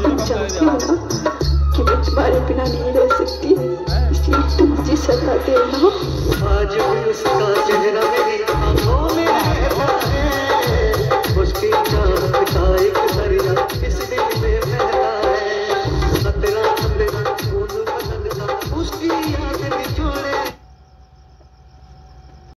जाओ कि मैं तुम्हारे बिना नहीं रह सकती। इसलिए तुम मुझे सलाह देना आज भी उसका चेहरा